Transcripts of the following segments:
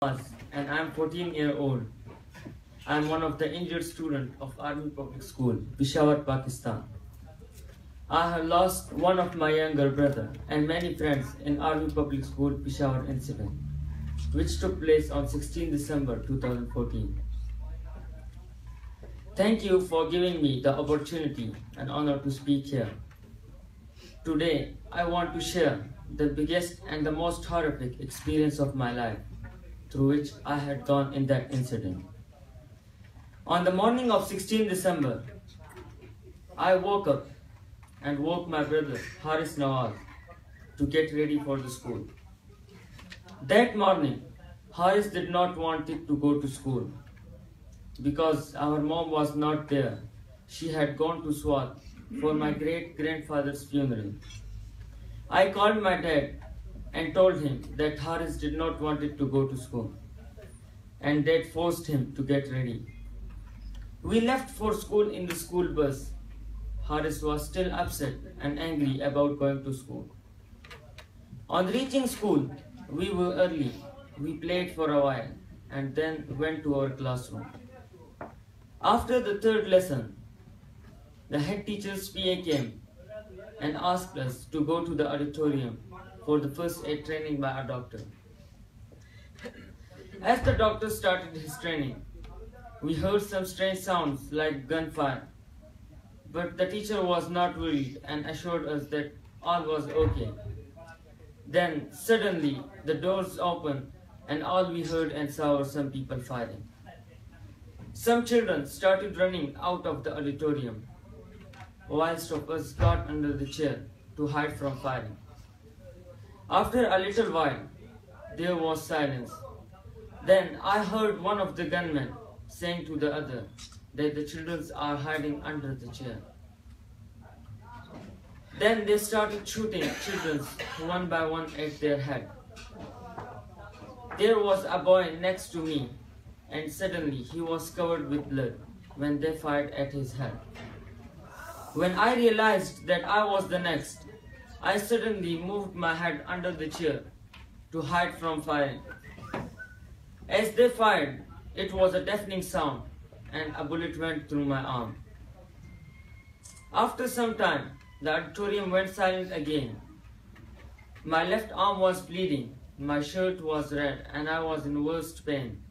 And I am 14 year old. I am one of the injured student of Army Public School, Peshawar, Pakistan. I have lost one of my younger brother and many friends in Army Public School Peshawar incident, which took place on 16 December 2014. Thank you for giving me the opportunity and honor to speak here. Today, I want to share the biggest and the most horrific experience of my life through which I had gone in that incident. On the morning of 16 December, I woke up and woke my brother Haris Nawaz to get ready for the school. That morning, Haris did not want it to go to school because our mom was not there. She had gone to Swat for my great grandfather's funeral. I called my dad and told him that Haris did not want it to go to school and dad forced him to get ready. We left for school in the school bus. Haris was still upset and angry about going to school. On reaching school, we were early. We played for a while and then went to our classroom. After the third lesson, the head teacher's PA came and asked us to go to the auditorium for the first aid training by a doctor. As the doctor started his training, we heard some strange sounds like gunfire. But the teacher was not worried and assured us that all was okay. Then suddenly the doors opened and all we heard and saw were some people fighting. Some children started running out of the auditorium, whilst of us got under the chair to hide from firing. After a little while, there was silence. Then I heard one of the gunmen saying to the other that the children are hiding under the chair. Then they started shooting children one by one at their head. There was a boy next to me, and suddenly he was covered with blood when they fired at his head. When I realized that I was the next, I suddenly moved my head under the chair to hide from firing. As they fired, it was a deafening sound and a bullet went through my arm. After some time, the auditorium went silent again. My left arm was bleeding, my shirt was red, and I was in worst pain.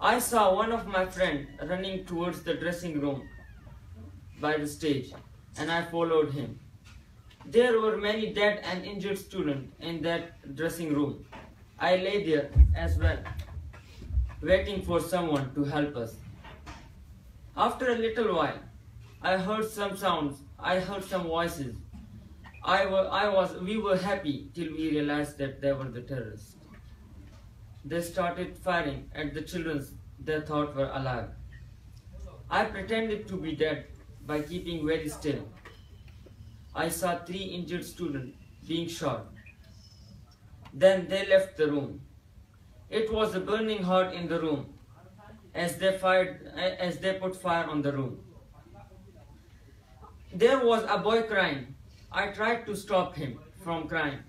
I saw one of my friends running towards the dressing room by the stage, and I followed him. There were many dead and injured students in that dressing room. I lay there as well, waiting for someone to help us. After a little while, I heard some sounds, I heard some voices. I, I was, we were happy till we realized that they were the terrorists. They started firing at the children they thought were alive. I pretended to be dead by keeping very still. I saw three injured students being shot. Then they left the room. It was a burning heart in the room as they fired as they put fire on the room. There was a boy crying. I tried to stop him from crying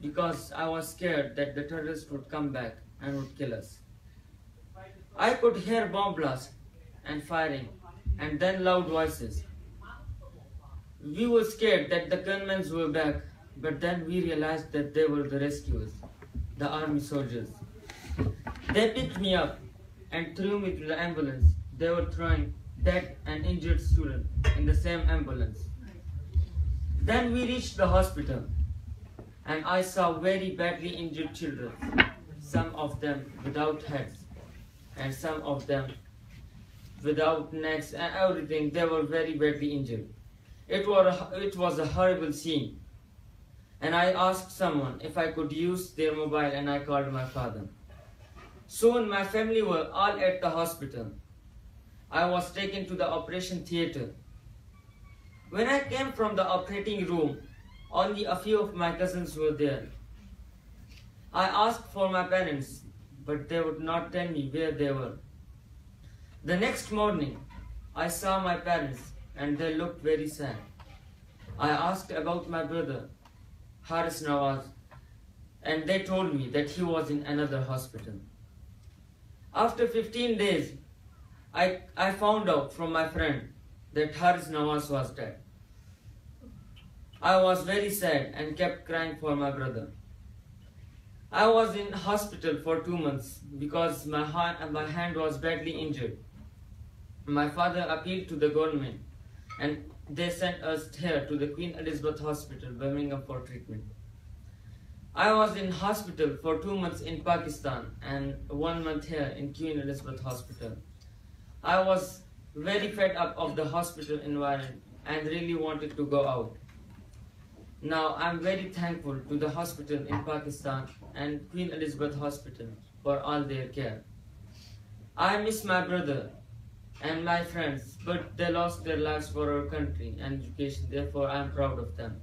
because I was scared that the terrorists would come back and would kill us. I could hear bomb blasts and firing and then loud voices. We were scared that the gunmen were back, but then we realized that they were the rescuers, the army soldiers. They picked me up and threw me to the ambulance. They were throwing dead and injured students in the same ambulance. Then we reached the hospital and I saw very badly injured children, some of them without heads and some of them without necks and everything. They were very badly injured. It was, a, it was a horrible scene. And I asked someone if I could use their mobile and I called my father. Soon my family were all at the hospital. I was taken to the operation theater. When I came from the operating room, only a few of my cousins were there. I asked for my parents, but they would not tell me where they were. The next morning, I saw my parents and they looked very sad. I asked about my brother, Haris Nawaz, and they told me that he was in another hospital. After 15 days, I, I found out from my friend that Haris Nawaz was dead. I was very sad and kept crying for my brother. I was in hospital for two months because my, heart, my hand was badly injured. My father appealed to the government and they sent us here to the Queen Elizabeth Hospital, Birmingham for treatment. I was in hospital for two months in Pakistan and one month here in Queen Elizabeth Hospital. I was very fed up of the hospital environment and really wanted to go out. Now I'm very thankful to the hospital in Pakistan and Queen Elizabeth Hospital for all their care. I miss my brother and my friends, but they lost their lives for our country and education, therefore I am proud of them.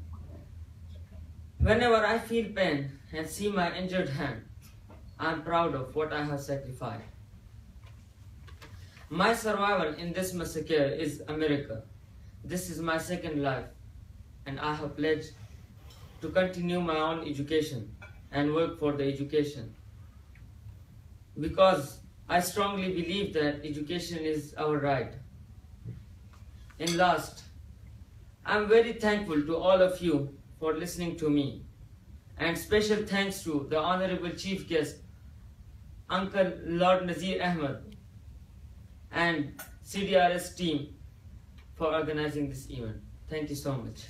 Whenever I feel pain and see my injured hand, I am proud of what I have sacrificed. My survival in this massacre is America. This is my second life, and I have pledged to continue my own education and work for the education. Because I strongly believe that education is our right. And last, I'm very thankful to all of you for listening to me. And special thanks to the Honorable Chief Guest, Uncle Lord Nazir Ahmed, and CDRS team for organizing this event. Thank you so much.